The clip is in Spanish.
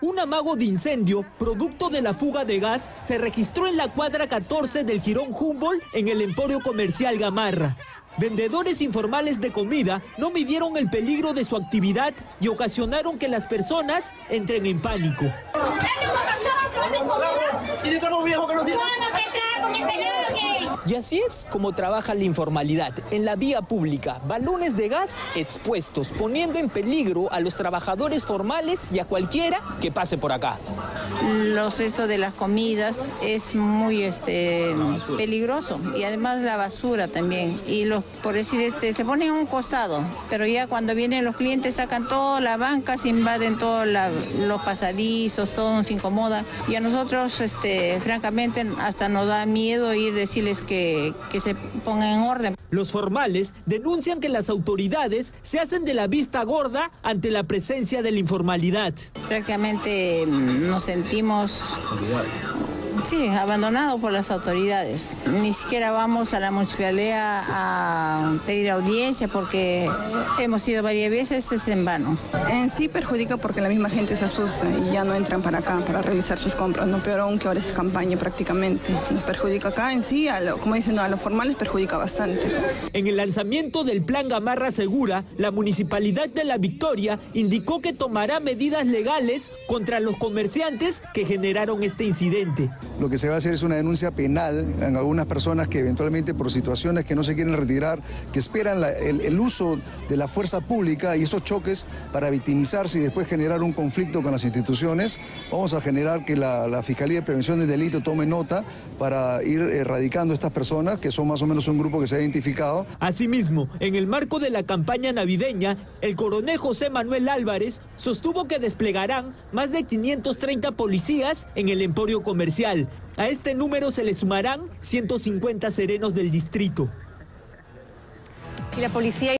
Un amago de incendio, producto de la fuga de gas, se registró en la cuadra 14 del Girón Humboldt en el emporio comercial Gamarra. Vendedores informales de comida no midieron el peligro de su actividad y ocasionaron que las personas entren en pánico. Y así es como trabaja la informalidad en la vía pública. Balones de gas expuestos, poniendo en peligro a los trabajadores formales y a cualquiera que pase por acá. Los eso de las comidas es muy este peligroso y además la basura también y los por decir este se ponen a un costado, pero ya cuando vienen los clientes sacan toda la banca, se invaden todos los pasadizos, todo nos incomoda y a nosotros este francamente hasta nos da miedo ir decirles que, que se pongan en orden. Los formales denuncian que las autoridades se hacen de la vista gorda ante la presencia de la informalidad. Prácticamente mm, nos sentimos Sí, abandonados por las autoridades. Ni siquiera vamos a la municipalidad a pedir audiencia porque hemos ido varias veces, es en vano. En sí perjudica porque la misma gente se asusta y ya no entran para acá para realizar sus compras. No peor aún que ahora es campaña prácticamente. Nos perjudica acá en sí, a lo, como dicen, a los formales perjudica bastante. En el lanzamiento del plan Gamarra Segura, la municipalidad de La Victoria indicó que tomará medidas legales contra los comerciantes que generaron este incidente. Lo que se va a hacer es una denuncia penal en algunas personas que eventualmente por situaciones que no se quieren retirar, que esperan el, uso de la fuerza pública y esos choques para victimizarse y después generar un conflicto con las instituciones. Vamos a generar que la, la Fiscalía de Prevención del Delito tome nota para ir erradicando a estas personas, que son más o menos un grupo que se ha identificado. Asimismo, en el marco de la campaña navideña, el coronel José Manuel Álvarez sostuvo que desplegarán más de 530 policías en el emporio comercial. A este número se le sumarán 150 serenos del distrito. Y la policía